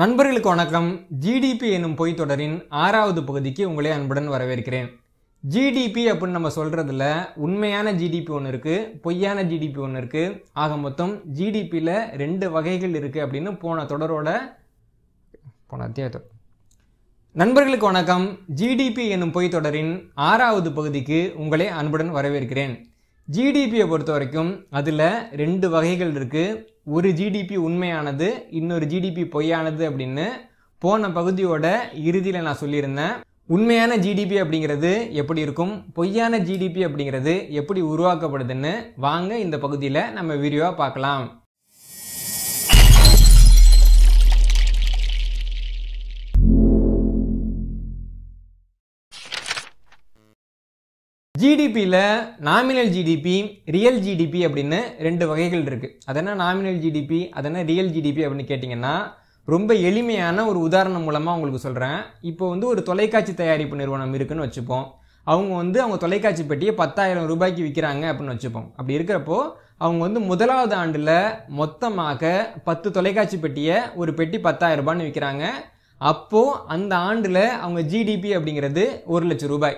நண்பர்களுக்கு வணக்கம். ஜிடிபி எனும் பொய் தொடரின் ஆறாவது பகுதிக்கு உங்களை அன்புடன் வரவேற்கிறேன். ஜிடிபி அப்படின்னு நம்ம சொல்கிறதுல உண்மையான ஜிடிபி ஒன்று இருக்குது பொய்யான ஜிடிபி ஒன்று இருக்குது ஆக மொத்தம் ஜிடிபியில் ரெண்டு வகைகள் இருக்குது அப்படின்னு போன தொடரோட போன அத்தியாயத்தோட நண்பர்களுக்கு வணக்கம். ஜிடிபி எனும் பொய் தொடரின் ஆறாவது பகுதிக்கு உங்களை அன்புடன் வரவேற்கிறேன். ஜிடிபியை பொறுத்த வரைக்கும் அதில் ரெண்டு வகைகள் இருக்குது ஒரு ஜிடிபி உண்மையானது இன்னொரு ஜிடிபி பொய்யானது அப்படின்னு போன பகுதியோட இறுதியில் நான் சொல்லியிருந்தேன். உண்மையான ஜிடிபி அப்படிங்கிறது எப்படி இருக்கும்? பொய்யான ஜிடிபி அப்படிங்கிறது எப்படி உருவாக்கப்படுதுன்னு வாங்க இந்த பகுதியில் நம்ம வீடியோவாக பார்க்கலாம். ஜிடிபியில் நாமினல் ஜிடிபி ரியல் ஜிடிபி அப்படின்னு ரெண்டு வகைகள் இருக்குது அதென்ன நாமினல் ஜிடிபி அதென்ன ரியல் ஜிடிபி அப்படின்னு கேட்டிங்கன்னா ரொம்ப எளிமையான ஒரு உதாரணம் மூலமாக உங்களுக்கு சொல்கிறேன் இப்போ வந்து ஒரு தொலைக்காட்சி தயாரிப்பு நிறுவனம் இருக்குதுன்னு வச்சுப்போம். அவங்க வந்து அவங்க தொலைக்காட்சி பெட்டியை பத்தாயிரம் ரூபாய்க்கு விற்கிறாங்க அப்படின்னு வச்சுப்போம். அப்படி இருக்கிறப்போ அவங்க வந்து முதலாவது ஆண்டில் மொத்தமாக பத்து தொலைக்காட்சி பெட்டியை ஒரு பெட்டி பத்தாயிரம் ரூபான்னு விற்கிறாங்க அப்போது அந்த ஆண்டில் அவங்க ஜிடிபி அப்படிங்கிறது ஒரு லட்சம் ரூபாய்.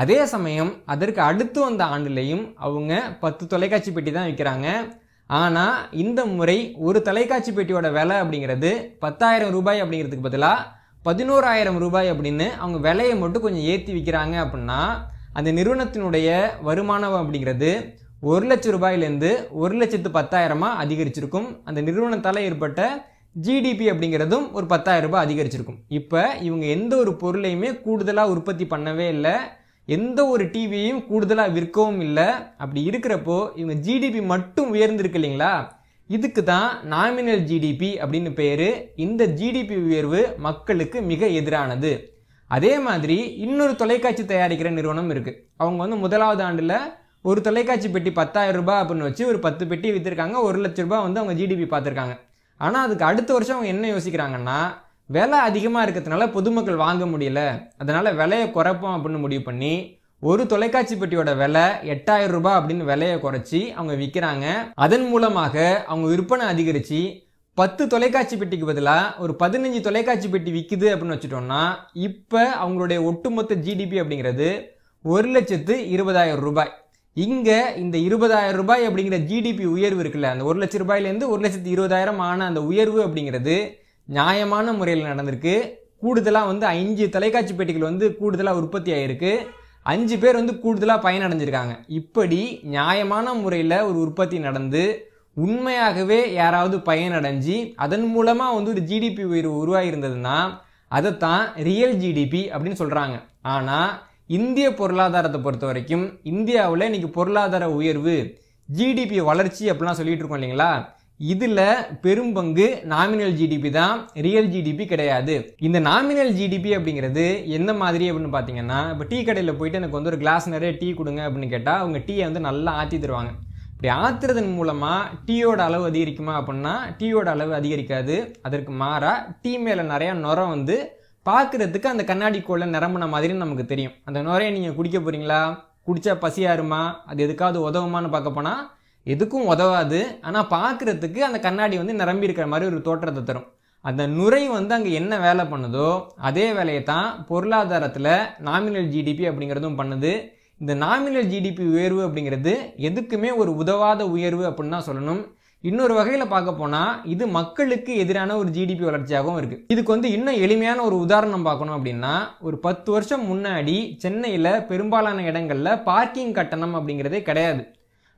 அதே சமயம் அதற்கு அடுத்து வந்த ஆண்டுலேயும் அவங்க பத்து தொலைக்காட்சி பெட்டி தான் விற்கிறாங்க ஆனால் இந்த முறை ஒரு தொலைக்காட்சி பெட்டியோட விலை அப்படிங்கிறது பத்தாயிரம் ரூபாய் அப்படிங்கிறதுக்கு பதிலாக பதினோராயிரம் ரூபாய் அப்படின்னு அவங்க விலையை மட்டும் கொஞ்சம் ஏற்றி விற்கிறாங்க அப்படின்னா அந்த நிறுவனத்தினுடைய வருமானம் அப்படிங்கிறது ஒரு லட்சம் ரூபாயிலேருந்து ஒரு லட்சத்து பத்தாயிரமாக அதிகரிச்சிருக்கும். அந்த நிறுவனத்தால் ஏற்பட்ட ஜிடிபி அப்படிங்கிறதும் ஒரு பத்தாயிரம் ரூபாய் அதிகரிச்சிருக்கும். இப்போ இவங்க எந்த ஒரு பொருளையுமே கூடுதலாக உற்பத்தி பண்ணவே இல்லை. எந்த ஒரு டிவியையும் கூடுதலாக விற்கவும் இல்லை. அப்படி இருக்கிறப்போ இவங்க ஜிடிபி மட்டும் உயர்ந்திருக்கு இல்லைங்களா? இதுக்கு தான் நாமினல் ஜிடிபி அப்படின்னு பேர். இந்த ஜிடிபி உயர்வு மக்களுக்கு மிக எதிரானது. அதே மாதிரி இன்னொரு தொலைக்காட்சி தயாரிக்கிற நிறுவனம் இருக்குது அவங்க வந்து முதலாவது ஆண்டில் ஒரு தொலைக்காட்சி பெட்டி பத்தாயிரம் ரூபாய் அப்படின்னு வச்சு ஒரு பத்து பெட்டி விற்றுருக்காங்க ஒரு லட்ச ரூபாய் வந்து அவங்க ஜிடிபி பார்த்துருக்காங்க. ஆனால் அதுக்கு அடுத்த வருஷம் அவங்க என்ன யோசிக்கிறாங்கன்னா விலை அதிகமாக இருக்கிறதுனால பொதுமக்கள் வாங்க முடியல. அதனால் விலையை குறைப்போம் அப்படின்னு முடிவு பண்ணி ஒரு தொலைக்காட்சி பெட்டியோட விலை எட்டாயிரம் ரூபாய் அப்படின்னு விலையை குறைச்சி அவங்க விற்கிறாங்க அதன் மூலமாக அவங்க விற்பனை அதிகரித்து பத்து தொலைக்காட்சி பெட்டிக்கு பதிலாக ஒரு பதினஞ்சு தொலைக்காட்சி பெட்டி விற்குது அப்படின்னு வச்சுட்டோம்னா இப்போ அவங்களுடைய ஒட்டுமொத்த ஜிடிபி அப்படிங்கிறது ஒரு லட்சத்து இருபதாயிரம் ரூபாய். இங்கே இந்த இருபதாயிரம் ரூபாய் அப்படிங்கிற ஜிடிபி உயர்வு இருக்குல்ல அந்த ஒரு லட்ச ரூபாயிலேருந்து ஒரு லட்சத்து இருபதாயிரம் ஆன அந்த உயர்வு அப்படிங்கிறது நியாயமான முறையில் நடந்திருக்கு. கூடுதலாக வந்து அஞ்சு தொலைக்காட்சி பெட்டிகள் வந்து கூடுதலாக உற்பத்தி ஆகிருக்கு அஞ்சு பேர் வந்து கூடுதலாக பயனடைஞ்சிருக்காங்க. இப்படி நியாயமான முறையில் ஒரு உற்பத்தி நடந்து உண்மையாகவே யாராவது பயனடைஞ்சு அதன் மூலமாக வந்து ஒரு ஜிடிபி உயர்வு உருவாகி இருந்ததுன்னா அதைத்தான் ரியல் ஜிடிபி அப்படின்னு சொல்கிறாங்க ஆனால் இந்திய பொருளாதாரத்தை பொறுத்த வரைக்கும் இந்தியாவில் இன்னைக்கு பொருளாதார உயர்வு ஜிடிபி வளர்ச்சி அப்படிலாம் சொல்லிகிட்டு இருக்கோம் இல்லைங்களா? இதில் பெரும்பங்கு நாமினல் ஜிடிபி தான் ரியல் ஜிடிபி கிடையாது. இந்த நாமினல் ஜிடிபி அப்படிங்கிறது எந்த மாதிரி அப்படின்னு பார்த்தீங்கன்னா இப்போ டீ கடையில் போயிட்டு எனக்கு வந்து ஒரு கிளாஸ் நிறைய டீ கொடுங்க அப்படின்னு கேட்டால் அவங்க டீயை வந்து நல்லா ஆற்றி தருவாங்க. இப்படி ஆத்துறதன் மூலமாக டீயோட அளவு அதிகரிக்குமா அப்படின்னா டீயோட அளவு அதிகரிக்காது. அதற்கு மாறாக டீ மேலே நிறையா நுரம் வந்து பார்க்குறதுக்கு அந்த கண்ணாடி கோல்ல நிரம்பின மாதிரி நமக்கு தெரியும். அந்த நுரையை நீங்கள் குடிக்க போகிறீங்களா குடித்தா பசியாருமா? அது எதுக்காவது உதவுமான்னு பார்க்க போனால் எதுக்கும் உதவாது. ஆனால் பார்க்குறதுக்கு அந்த கண்ணாடி வந்து நிரம்பி இருக்கிற மாதிரி ஒரு தோற்றத்தை தரும். அந்த நுரை வந்து அங்கே என்ன வேலை பண்ணுதோ அதே வேலையை தான் பொருளாதாரத்தில் நாமினல் ஜிடிபி அப்படிங்கிறதும் பண்ணுது. இந்த நாமினல் ஜிடிபி உயர்வு அப்படிங்கிறது எதுக்குமே ஒரு உதவாத உயர்வு அப்படின்னு தான் சொல்லணும். இன்னொரு வகையில் பார்க்க போனால் இது மக்களுக்கு எதிரான ஒரு ஜிடிபி வளர்ச்சியாகவும் இருக்குது இதுக்கு வந்து இன்னும் எளிமையான ஒரு உதாரணம் பார்க்கணும் அப்படின்னா ஒரு பத்து வருஷம் முன்னாடி சென்னையில் பெரும்பாலான இடங்களில் பார்க்கிங் கட்டணம் அப்படிங்கிறதே கிடையாது.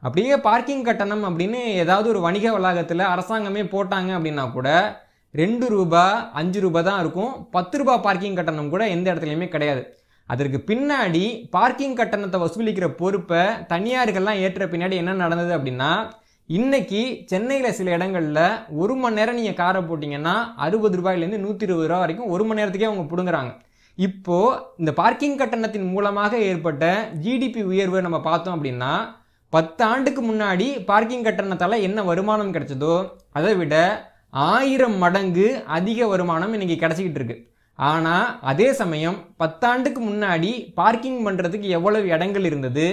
அப்படியே பார்க்கிங் கட்டணம் அப்படின்னு ஏதாவது ஒரு வணிக வளாகத்தில் அரசாங்கமே போட்டாங்க அப்படின்னா கூட ரெண்டு ரூபா அஞ்சு ரூபா தான் இருக்கும். பத்து ரூபா பார்க்கிங் கட்டணம் கூட எந்த இடத்துலையுமே கிடையாது. அதற்கு பின்னாடி பார்க்கிங் கட்டணத்தை வசூலிக்கிற பொறுப்பை தனியார்கள்லாம் ஏற்ற பின்னாடி என்ன நடந்தது அப்படின்னா இன்னைக்கு சென்னையில் சில இடங்களில் ஒரு மணி நேரம் நீங்கள் காரை போட்டிங்கன்னா அறுபது ரூபாயிலேருந்து நூற்றி இருபது ரூபா வரைக்கும் ஒரு மணி நேரத்துக்கே அவங்க பிடுங்குறாங்க. இப்போது இந்த பார்க்கிங் கட்டணத்தின் மூலமாக ஏற்பட்ட ஜிடிபி உயர்வை நம்ம பார்த்தோம் அப்படின்னா பத்து ஆண்டுக்கு முன்னாடி பார்க்கிங் கட்டணத்தால் என்ன வருமானம் கிடைச்சதோ அதை விட ஆயிரம் மடங்கு அதிக வருமானம் இன்னைக்கு கிடைச்சிக்கிட்டு இருக்கு. ஆனால் அதே சமயம் பத்தாண்டுக்கு முன்னாடி பார்க்கிங் பண்ணுறதுக்கு எவ்வளவு இடங்கள் இருந்தது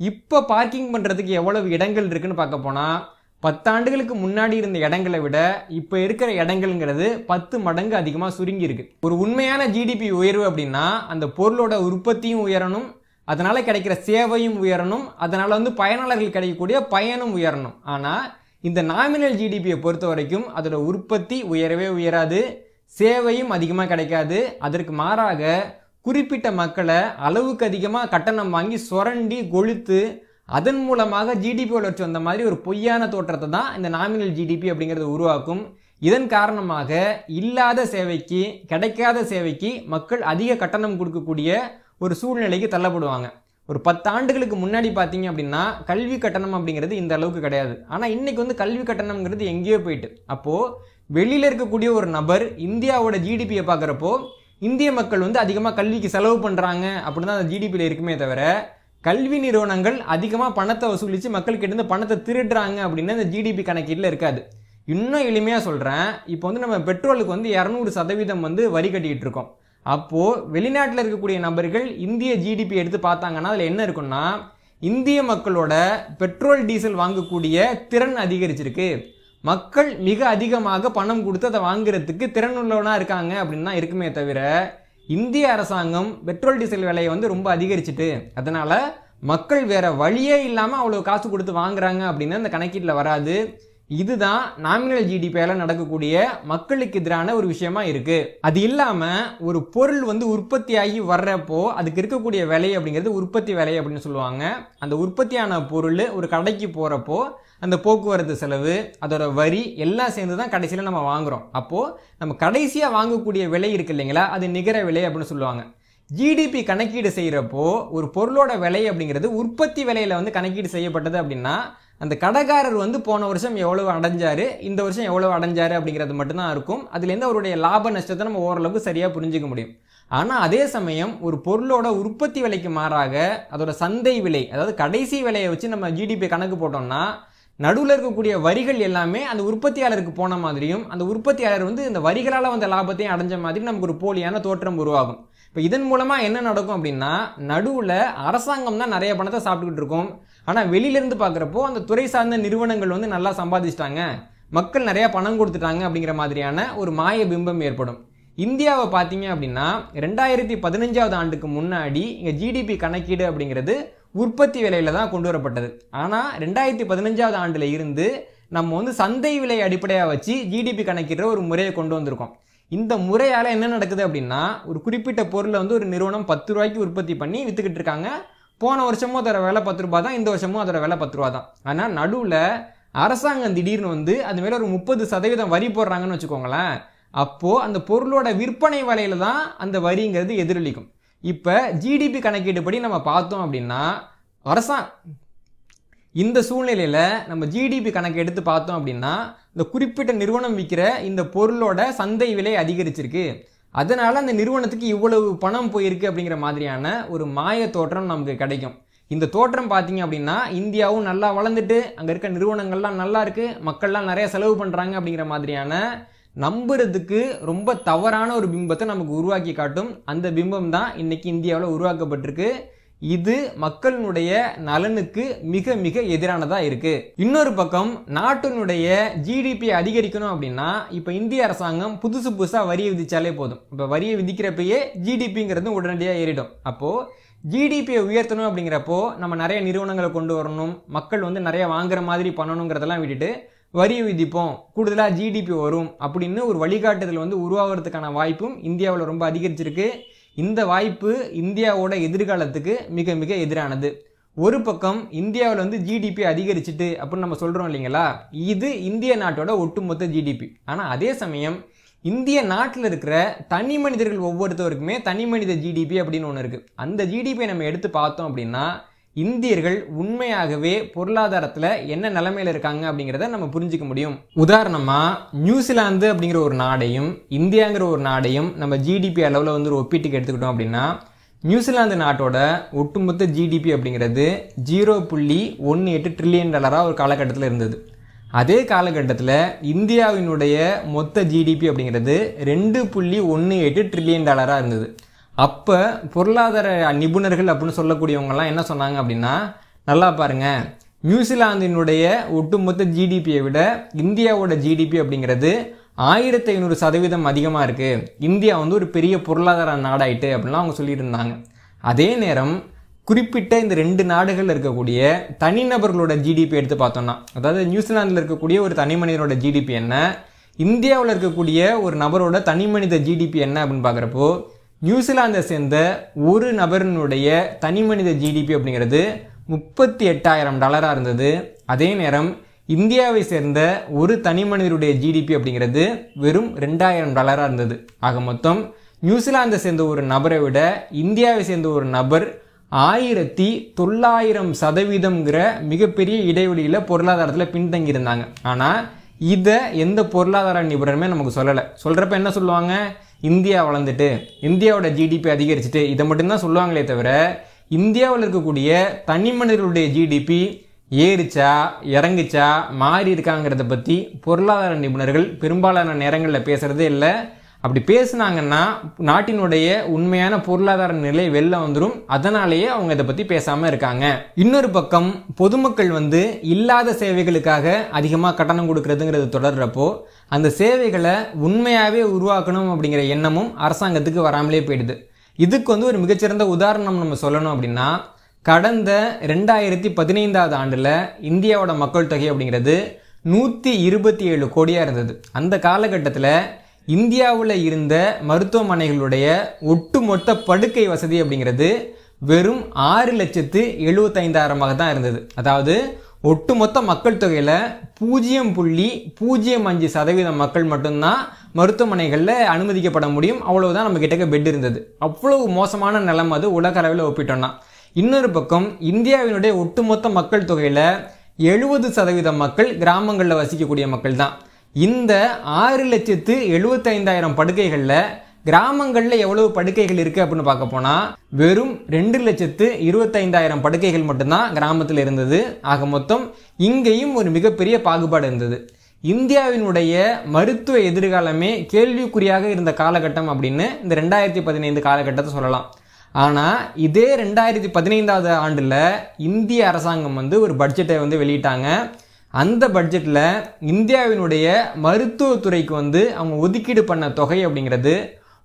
இப்போ பார்க்கிங் பண்ணுறதுக்கு எவ்வளவு இடங்கள் இருக்குன்னு பார்க்க போனால் பத்தாண்டுகளுக்கு முன்னாடி இருந்த இடங்களை விட இப்போ இருக்கிற இடங்கள்ங்கிறது பத்து மடங்கு அதிகமாக சுருங்கி இருக்கு. ஒரு உண்மையான ஜிடிபி உயர்வு அப்படின்னா அந்த பொருளோட உற்பத்தியும் உயரணும் அதனால் கிடைக்கிற சேவையும் உயரணும். அதனால் வந்து பயனாளர்கள் கிடைக்கக்கூடிய பயனும் உயரணும். ஆனால் இந்த நாமினல் ஜிடிபியை பொறுத்த வரைக்கும் அதோட உற்பத்தி உயரவே உயராது. சேவையும் அதிகமாக கிடைக்காது. அதற்கு மாறாக குறிப்பிட்ட மக்களை அளவுக்கு அதிகமாக கட்டணம் வாங்கி சுரண்டி கொளுத்து அதன் மூலமாக ஜிடிபி வளர்ச்சி வந்த மாதிரி ஒரு பொய்யான தோற்றத்தை தான் இந்த நாமினல் ஜிடிபி அப்படிங்கிறத உருவாக்கும். இதன் காரணமாக இல்லாத சேவைக்கு கிடைக்காத சேவைக்கு மக்கள் அதிக கட்டணம் கொடுக்கக்கூடிய ஒரு சூழ்நிலைக்கு தள்ளப்படுவாங்க. ஒரு பத்தாண்டுகளுக்கு முன்னாடி பார்த்தீங்க அப்படின்னா கல்வி கட்டணம் அப்படிங்கிறது இந்த அளவுக்கு கிடையாது. ஆனால் இன்னைக்கு வந்து கல்வி கட்டணம்ங்கிறது எங்கேயோ போயிட்டு. அப்போது வெளியில் இருக்கக்கூடிய ஒரு நபர் இந்தியாவோட ஜிடிபியை பார்க்குறப்போ இந்திய மக்கள் வந்து அதிகமாக கல்விக்கு செலவு பண்ணுறாங்க அப்படின்னு தான் அந்த ஜிடிபியில் இருக்குமே தவிர கல்வி நிறுவனங்கள் அதிகமாக பணத்தை வசூலித்து மக்கள்கிட்ட இருந்து பணத்தை திருடுறாங்க அப்படின்னு அந்த ஜிடிபி கணக்கீட்டில் இருக்காது. இன்னும் எளிமையாக சொல்கிறேன் இப்போ வந்து நம்ம பெட்ரோலுக்கு வந்து இரநூறு சதவீதம் வந்து வரி கட்டிக்கிட்டு இருக்கோம். அப்போது வெளிநாட்டில் இருக்கக்கூடிய நபர்கள் இந்திய ஜிடிபி எடுத்து பார்த்தாங்கன்னா அதில் என்ன இருக்குன்னா இந்திய மக்களோட பெட்ரோல் டீசல் வாங்கக்கூடிய திறன் அதிகரிச்சிருக்கு. மக்கள் மிக அதிகமாக பணம் கொடுத்து அதை வாங்குறதுக்கு திறன் இருக்காங்க அப்படின்னு தான் இருக்குமே தவிர இந்திய அரசாங்கம் பெட்ரோல் டீசல் விலையை வந்து ரொம்ப அதிகரிச்சிட்டு அதனால் மக்கள் வேற வழியே இல்லாமல் அவ்வளோ காசு கொடுத்து வாங்குறாங்க அப்படின்னு அந்த கணக்கீட்டில் வராது. இதுதான் நாமினல் ஜிடிபியால நடக்கக்கூடிய மக்களுக்கு எதிரான ஒரு விஷயமா இருக்கு. அது இல்லாம ஒரு பொருள் வந்து உற்பத்தியாகி வர்றப்போ அதுக்கு இருக்கக்கூடிய விலை அப்படிங்கிறது உற்பத்தி விலை அப்படின்னு சொல்லுவாங்க. அந்த உற்பத்தியான பொருள் ஒரு கடைக்கு போறப்போ அந்த போக்குவரத்து செலவு அதோட வரி எல்லாம் சேர்ந்து தான் கடைசியில் நம்ம வாங்குறோம். அப்போது நம்ம கடைசியாக வாங்கக்கூடிய விலை இருக்கு இல்லைங்களா? அது நிகர விலை அப்படின்னு சொல்லுவாங்க. ஜிடிபி கணக்கீடு செய்கிறப்போ ஒரு பொருளோட விலை அப்படிங்கிறது உற்பத்தி விலையில் வந்து கணக்கீடு செய்யப்பட்டது அப்படின்னா அந்த கடைக்காரர் வந்து போன வருஷம் எவ்வளவு அடைஞ்சாரு இந்த வருஷம் எவ்வளவு அடைஞ்சாரு அப்படிங்கிறது மட்டும்தான் இருக்கும். அதுலேருந்து அவருடைய லாப நஷ்டத்தை நம்ம ஓரளவுக்கு சரியாக புரிஞ்சிக்க முடியும். ஆனால் அதே சமயம் ஒரு பொருளோட உற்பத்தி விலைக்கு மாறாக அதோட சந்தை விலை அதாவது கடைசி விலையை வச்சு நம்ம ஜிடிபி கணக்கு போட்டோம்னா நடுவில் இருக்கக்கூடிய வரிகள் எல்லாமே அந்த உற்பத்தியாளருக்கு போன மாதிரியும் அந்த உற்பத்தியாளர் வந்து இந்த வரிகளால் வந்த லாபத்தையும் அடைஞ்ச மாதிரி நமக்கு ஒரு போலியான தோற்றம் உருவாகும். இப்போ இதன் மூலமாக என்ன நடக்கும் அப்படின்னா நடுவில் அரசாங்கம் தான் நிறைய பணத்தை சாப்பிட்டுக்கிட்டு இருக்கும். ஆனால் வெளியிலேருந்து பார்க்குறப்போ அந்த துறை சார்ந்த நிறுவனங்கள் வந்து நல்லா சம்பாதிச்சிட்டாங்க. மக்கள் நிறையா பணம் கொடுத்துட்டாங்க அப்படிங்கிற மாதிரியான ஒரு மாய பிம்பம் ஏற்படும். இந்தியாவை பார்த்தீங்க அப்படின்னா ரெண்டாயிரத்தி பதினஞ்சாவது ஆண்டுக்கு முன்னாடி இங்கே ஜிடிபி கணக்கீடு அப்படிங்கிறது உற்பத்தி விலையில தான் கொண்டு வரப்பட்டது. ஆனால் ரெண்டாயிரத்தி பதினஞ்சாவது ஆண்டில் இருந்து நம்ம வந்து சந்தை விலை அடிப்படையாக வச்சு ஜிடிபி கணக்கிடுற ஒரு முறையை கொண்டு வந்திருக்கோம். இந்த முறையால் என்ன நடக்குது அப்படின்னா ஒரு குறிப்பிட்ட பொருளை வந்து ஒரு நிறுவனம் பத்து ரூபாய்க்கு உற்பத்தி பண்ணி விற்றுக்கிட்டு இருக்காங்க. போன வருஷமும் அதோட விலை பத்து ரூபா தான் இந்த வருஷமும் அதோட விலை பத்து ரூபா தான். ஆனால் நடுவில் அரசாங்கம் திடீர்னு வந்து அது மேலே ஒரு முப்பது சதவீதம் வரி போடுறாங்கன்னு வச்சுக்கோங்களேன். அப்போது அந்த பொருளோட விற்பனை விலையில தான் அந்த வரிங்கிறது எதிரொலிக்கும். இப்போ ஜிடிபி கணக்கீடுபடி நம்ம பார்த்தோம் அப்படின்னா அரசாங்க இந்த சூழ்நிலையில் நம்ம ஜிடிபி கணக்கு எடுத்து பார்த்தோம் அப்படின்னா இந்த குறிப்பிட்ட நிறுவனம் விற்கிற இந்த பொருளோட சந்தை விலை அதிகரிச்சிருக்கு. அதனால் அந்த நிறுவனத்துக்கு இவ்வளவு பணம் போயிருக்கு அப்படிங்கிற மாதிரியான ஒரு மாய தோற்றம் நமக்கு கிடைக்கும். இந்த தோற்றம் பார்த்தீங்க அப்படின்னா இந்தியாவும் நல்லா வளர்ந்துட்டு அங்கே இருக்க நிறுவனங்கள்லாம் நல்லா இருக்குது மக்கள்லாம் நிறைய செலவு பண்ணுறாங்க அப்படிங்கிற மாதிரியான நம்புறதுக்கு ரொம்ப தவறான ஒரு பிம்பத்தை நமக்கு உருவாக்கி காட்டும். அந்த பிம்பம் தான் இன்றைக்கி இந்தியாவில் உருவாக்கப்பட்டிருக்கு. இது மக்களினுடைய நலனுக்கு மிக மிக எதிரானதாக இருக்கு. இன்னொரு பக்கம் நாட்டினுடைய ஜிடிபி அதிகரிக்கணும் அப்படின்னா இப்போ இந்திய அரசாங்கம் புதுசு புதுசாக வரியை விதிச்சாலே போதும். இப்போ வரியை விதிக்கிறப்பயே ஜிடிபிங்கிறது உடனடியாக ஏறிடும். அப்போது ஜிடிபியை உயர்த்தணும் அப்படிங்கிறப்போ நம்ம நிறைய நிறுவனங்களை கொண்டு வரணும் மக்கள் வந்து நிறைய வாங்குற மாதிரி பண்ணணுங்கிறதெல்லாம் விட்டுட்டு வரி விதிப்போம். கூடுதலாக ஜிடிபி வரும் அப்படின்னு ஒரு வழிகாட்டுதல் வந்து உருவாகிறதுக்கான வாய்ப்பும் இந்தியாவில் ரொம்ப அதிகரிச்சிருக்கு. இந்த வாய்ப்பு இந்தியாவோட எதிர்காலத்துக்கு மிக மிக எதிரானது. ஒரு பக்கம் இந்தியாவில் வந்து ஜிடிபி அதிகரிச்சிட்டு அப்படின்னு நம்ம சொல்கிறோம் இல்லைங்களா? இது இந்திய நாட்டோட ஒட்டுமொத்த ஜிடிபி ஆனால் அதே சமயம் இந்திய நாட்டில் இருக்கிற தனி மனிதர்கள் ஒவ்வொருத்தவருக்குமே தனி மனித ஜிடிபி அப்படின்னு ஒன்று இருக்குது அந்த ஜிடிபியை நம்ம எடுத்து பார்த்தோம் அப்படின்னா இந்தியர்கள் உண்மையாகவே பொருளாதாரத்தில் என்ன நிலைமையில் இருக்காங்க அப்படிங்கிறத நம்ம புரிஞ்சுக்க முடியும். உதாரணமாக நியூசிலாந்து அப்படிங்கிற ஒரு நாடையும் இந்தியாங்கிற ஒரு நாடையும் நம்ம ஜிடிபி அளவில் வந்து ஒரு ஒப்பீட்டுக்கு எடுத்துக்கிட்டோம் அப்படின்னா நியூசிலாந்து நாட்டோட ஒட்டுமொத்த ஜிடிபி அப்படிங்கிறது ஜீரோ புள்ளி ஒன்று எட்டு ட்ரில்லியன் டாலராக ஒரு காலகட்டத்தில் இருந்தது. அதே காலகட்டத்தில் இந்தியாவினுடைய மொத்த ஜிடிபி அப்படிங்கிறது ரெண்டு புள்ளி ஒன்று எட்டு ட்ரில்லியன் டாலராக இருந்தது. அப்போ பொருளாதார நிபுணர்கள் அப்படின்னு சொல்லக்கூடியவங்கலாம் என்ன சொன்னாங்க அப்படின்னா நல்லா பாருங்க. நியூசிலாந்தினுடைய ஒட்டுமொத்த ஜிடிபியை விட இந்தியாவோட ஜிடிபி அப்படிங்கிறது ஆயிரத்தி ஐநூறு சதவீதம் அதிகமாக இருக்குது இந்தியா வந்து ஒரு பெரிய பொருளாதார நாடாயிட்டு அப்படின்லாம் அவங்க சொல்லியிருந்தாங்க. இருந்தாங்க அதே நேரம் குறிப்பிட்ட இந்த ரெண்டு நாடுகளில் இருக்கக்கூடிய தனிநபர்களோட ஜிடிபி எடுத்து பார்த்தோம்னா அதாவது நியூசிலாந்தில் இருக்கக்கூடிய ஒரு தனி மனிதனோட ஜிடிபி என்ன இந்தியாவில் இருக்கக்கூடிய ஒரு நபரோட தனி மனித ஜிடிபி என்ன அப்படின்னு பார்க்குறப்போ நியூசிலாந்தை சேர்ந்த ஒரு நபரினுடைய தனி மனித ஜிடிபி அப்படிங்கிறது முப்பத்தி எட்டாயிரம் டாலராக இருந்தது. அதே நேரம் இந்தியாவை சேர்ந்த ஒரு தனி மனிதருடைய ஜிடிபி அப்படிங்கிறது வெறும் ரெண்டாயிரம் டாலராக இருந்தது. ஆக மொத்தம் நியூசிலாந்தை சேர்ந்த ஒரு நபரை விட இந்தியாவை சேர்ந்த ஒரு நபர் ஆயிரத்தி தொள்ளாயிரம் சதவீதம்ங்கிற மிகப்பெரிய இடைவெளியில் பொருளாதாரத்தில் பின்தங்கியிருந்தாங்க. ஆனால் இதை எந்த பொருளாதார நிபுணருமே நமக்கு சொல்லலை. சொல்கிறப்ப என்ன சொல்லுவாங்க? இந்தியா வளர்ந்துட்டு இந்தியாவோட ஜிடிபி அதிகரிச்சுட்டு இதை மட்டும்தான் சொல்லுவாங்களே தவிர இந்தியாவில் இருக்கக்கூடிய தனி மனிதர்களுடைய ஜிடிபி ஏறிச்சா இறங்குச்சா மாறி இருக்காங்கிறத பற்றி பொருளாதார நிபுணர்கள் பெரும்பாலான நேரங்களில் பேசுகிறதே இல்லை. அப்படி பேசுனாங்கன்னா நாட்டினுடைய உண்மையான பொருளாதார நிலை வெளில வந்துடும் அதனாலேயே அவங்க இதை பற்றி பேசாமல் இருக்காங்க. இன்னொரு பக்கம் பொதுமக்கள் வந்து இல்லாத சேவைகளுக்காக அதிகமாக கட்டணம் கொடுக்கறதுங்கிறது தொடர்றப்போ அந்த சேவைகளை உண்மையாகவே உருவாக்கணும் அப்படிங்கிற எண்ணமும் அரசாங்கத்துக்கு வராமலே போயிடுது. இதுக்கு வந்து ஒரு மிகச்சிறந்த உதாரணம் நம்ம சொல்லணும் அப்படின்னா கடந்த ரெண்டாயிரத்தி பதினைந்தாவது ஆண்டில் இந்தியாவோட மக்கள் தொகை அப்படிங்கிறது நூற்றி இருபத்தி ஏழு கோடியாக இருந்தது. அந்த காலகட்டத்தில் இந்தியாவில் இருந்த மருத்துவமனைகளுடைய ஒட்டுமொத்த படுக்கை வசதி அப்படிங்கிறது வெறும் ஆறு லட்சத்து எழுபத்தைந்தாயிரமாக தான் இருந்தது. அதாவது ஒட்டுமொத்த மக்கள் தொகையில் பூஜ்ஜியம் புள்ளி பூஜ்ஜியம் அஞ்சு சதவீதம் மக்கள் மட்டும்தான் மருத்துவமனைகளில் அனுமதிக்கப்பட முடியும். அவ்வளவுதான் நம்ம கிட்டக்க பெட் இருந்தது. அவ்வளவு மோசமான நிலம் அது உலக அளவில் ஒப்பிட்டோம்னா. இன்னொரு பக்கம் இந்தியாவினுடைய ஒட்டுமொத்த மக்கள் தொகையில் எழுபது சதவீதம் மக்கள் கிராமங்களில் வசிக்கக்கூடிய மக்கள் தான் இந்த ஆறு லட்சத்து எழுபத்தைந்தாயிரம் படுக்கைகளில் கிராமங்களில் எவ்வளவு படுக்கைகள் இருக்குது அப்படின்னு பார்க்க போனால் வெறும் ரெண்டு லட்சத்து இருபத்தைந்தாயிரம் படுக்கைகள் மட்டும்தான் கிராமத்தில் இருந்தது. ஆக மொத்தம் இங்கேயும் ஒரு மிகப்பெரிய பாகுபாடு இருந்தது. இந்தியாவினுடைய மருத்துவ எதிர்காலமே கேள்விக்குறியாக இருந்த காலகட்டம் அப்படின்னு இந்த ரெண்டாயிரத்தி பதினைந்து காலகட்டத்தை சொல்லலாம். ஆனால் இதே ரெண்டாயிரத்தி பதினைந்தாவது ஆண்டில் இந்திய அரசாங்கம் வந்து ஒரு பட்ஜெட்டை வந்து வெளியிட்டாங்க. அந்த பட்ஜெட்டில் இந்தியாவினுடைய மருத்துவத்துறைக்கு வந்து அவங்க ஒதுக்கீடு பண்ண தொகை அப்படிங்கிறது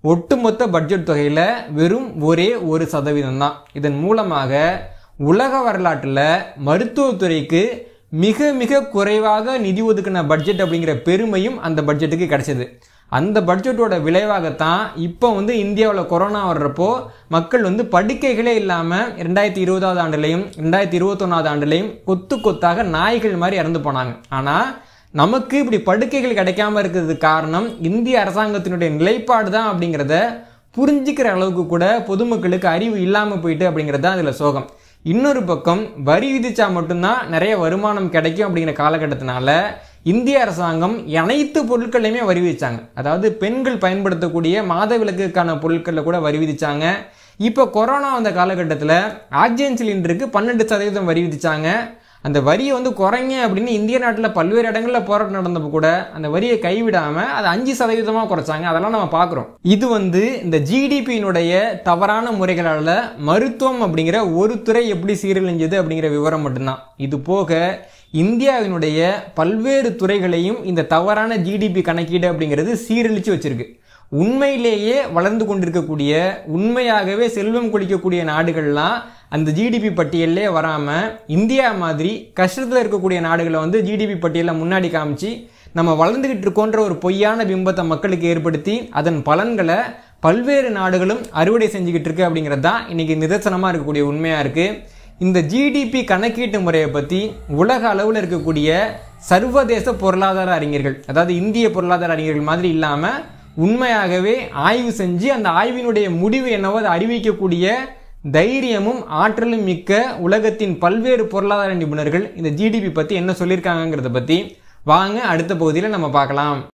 ஒட்டுமொத்த பட்ஜெட் தொகையில் வெறும் ஒரே ஒரு சதவீதம் தான். இதன் மூலமாக உலக வரலாற்றில் மருத்துவத்துறைக்கு மிக மிக குறைவாக நிதி ஒதுக்கின பட்ஜெட் அப்படிங்கிற பெருமையும் அந்த பட்ஜெட்டுக்கு கிடைச்சது. அந்த பட்ஜெட்டோட விளைவாகத்தான் இப்போ வந்து இந்தியாவில் கொரோனா வர்றப்போ மக்கள் வந்து படுக்கைகளே இல்லாமல் ரெண்டாயிரத்தி இருபதாவது ஆண்டுலையும் ரெண்டாயிரத்தி இருபத்தொன்னாவது ஆண்டுலையும் கொத்து கொத்தாக நாய்கள் மாதிரி இறந்து போனாங்க. ஆனால் நமக்கு இப்படி படுக்கைகள் கிடைக்காம இருக்கிறதுக்கு காரணம் இந்திய அரசாங்கத்தினுடைய நிலைப்பாடு தான் அப்படிங்கிறத புரிஞ்சுக்கிற அளவுக்கு கூட பொதுமக்களுக்கு அறிவு இல்லாமல் போயிட்டு அப்படிங்கிறது தான் அதில் சோகம். இன்னொரு பக்கம் வரி விதித்தா மட்டும்தான் நிறைய வருமானம் கிடைக்கும் அப்படிங்கிற காலகட்டத்தினால இந்திய அரசாங்கம் அனைத்து பொருட்களையுமே வரி விதிச்சாங்க அதாவது பெண்கள் பயன்படுத்தக்கூடிய மாதவிலக்குக்கான பொருட்களில் கூட வரி விதிச்சாங்க இப்போ கொரோனா வந்த காலகட்டத்தில் ஆக்சிஜன் சிலிண்டருக்கு பன்னெண்டு சதவீதம் வரி விதிச்சாங்க அந்த வரியை வந்து குறைங்க அப்படின்னு இந்திய நாட்டில் பல்வேறு இடங்களில் போராட்டம் நடந்தப்போ கூட அந்த வரியை கைவிடாமல் அதை அஞ்சு சதவீதமாக குறைச்சாங்க. அதெல்லாம் நம்ம பார்க்குறோம். இது வந்து இந்த ஜிடிபியினுடைய தவறான முறைகளால் மருத்துவம் அப்படிங்கிற ஒரு துறை எப்படி சீரழிஞ்சது அப்படிங்கிற விவரம் மட்டும்தான். இது போக இந்தியாவினுடைய பல்வேறு துறைகளையும் இந்த தவறான ஜிடிபி கணக்கீடு அப்படிங்கிறது சீரழித்து வச்சிருக்கு. உண்மையிலேயே வளர்ந்து கொண்டிருக்கக்கூடிய உண்மையாகவே செல்வம் கொளிக்கக்கூடிய நாடுகள்லாம் அந்த ஜிடிபி பட்டியலே வராமல் இந்தியா மாதிரி கஷ்டத்தில் இருக்கக்கூடிய நாடுகளை வந்து ஜிடிபி பட்டியலில் முன்னாடி காமிச்சு நம்ம வளர்ந்துக்கிட்டு இருக்கோன்ற ஒரு பொய்யான பிம்பத்தை மக்களுக்கு ஏற்படுத்தி அதன் பலன்களை பல்வேறு நாடுகளும் அறுவடை செஞ்சுக்கிட்டு இருக்கு அப்படிங்கிறது தான் இன்னைக்கு நிதர்சனமாக இருக்கக்கூடிய உண்மையாக இருக்குது இந்த ஜிடிபி கணக்கீட்டு முறையை பற்றி உலக அளவில் இருக்கக்கூடிய சர்வதேச பொருளாதார அறிஞர்கள் அதாவது இந்திய பொருளாதார அறிஞர்கள் மாதிரி இல்லாமல் உண்மையாகவே ஆய்வு செஞ்சு அந்த ஆய்வினுடைய முடிவு என்னவோ அதை அறிவிக்கக்கூடிய தைரியமும் ஆற்றலும் மிக்க உலகத்தின் பல்வேறு பொருளாதார நிபுணர்கள் இந்த ஜிடிபி பற்றி என்ன சொல்லியிருக்காங்கங்கிறத பற்றி வாங்க அடுத்த பகுதியில் நம்ம பார்க்கலாம்.